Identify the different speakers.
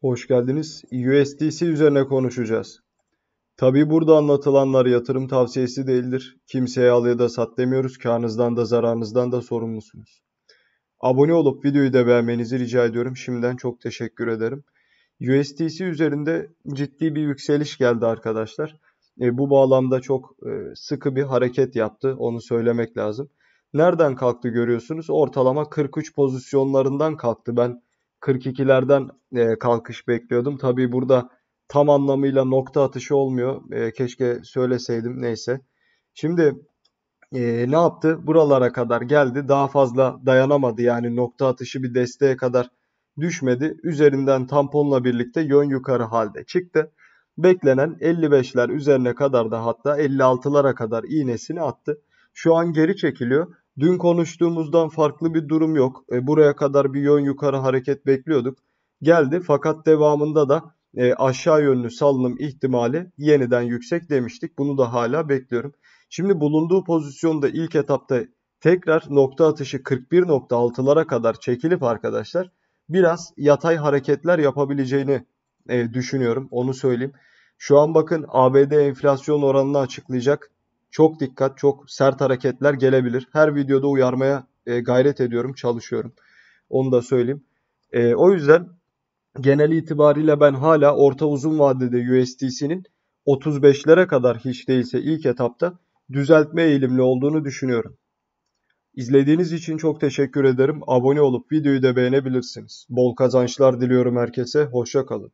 Speaker 1: Hoş geldiniz. USDC üzerine konuşacağız. Tabii burada anlatılanlar yatırım tavsiyesi değildir. Kimseye al ya da sat demiyoruz. Karnınızdan da zararınızdan da sorumlusunuz. Abone olup videoyu da beğenmenizi rica ediyorum. Şimdiden çok teşekkür ederim. USDC üzerinde ciddi bir yükseliş geldi arkadaşlar. E, bu bağlamda çok e, sıkı bir hareket yaptı. Onu söylemek lazım. Nereden kalktı görüyorsunuz? Ortalama 43 pozisyonlarından kalktı. Ben 42'lerden e, kalkış bekliyordum. Tabii burada tam anlamıyla nokta atışı olmuyor. E, keşke söyleseydim neyse. Şimdi e, ne yaptı? Buralara kadar geldi. Daha fazla dayanamadı. Yani nokta atışı bir desteğe kadar düşmedi. Üzerinden tamponla birlikte yön yukarı halde çıktı. Beklenen 55'ler üzerine kadar da hatta 56'lara kadar iğnesini attı. Şu an geri çekiliyor. Dün konuştuğumuzdan farklı bir durum yok. E, buraya kadar bir yön yukarı hareket bekliyorduk. Geldi fakat devamında da e, aşağı yönlü salınım ihtimali yeniden yüksek demiştik. Bunu da hala bekliyorum. Şimdi bulunduğu pozisyonda ilk etapta tekrar nokta atışı 41.6'lara kadar çekilip arkadaşlar biraz yatay hareketler yapabileceğini e, düşünüyorum. Onu söyleyeyim. Şu an bakın ABD enflasyon oranını açıklayacak. Çok dikkat, çok sert hareketler gelebilir. Her videoda uyarmaya e, gayret ediyorum, çalışıyorum. Onu da söyleyeyim. E, o yüzden genel itibariyle ben hala orta uzun vadede USDC'nin 35'lere kadar hiç değilse ilk etapta düzeltme eğilimli olduğunu düşünüyorum. İzlediğiniz için çok teşekkür ederim. Abone olup videoyu da beğenebilirsiniz. Bol kazançlar diliyorum herkese. Hoşça kalın.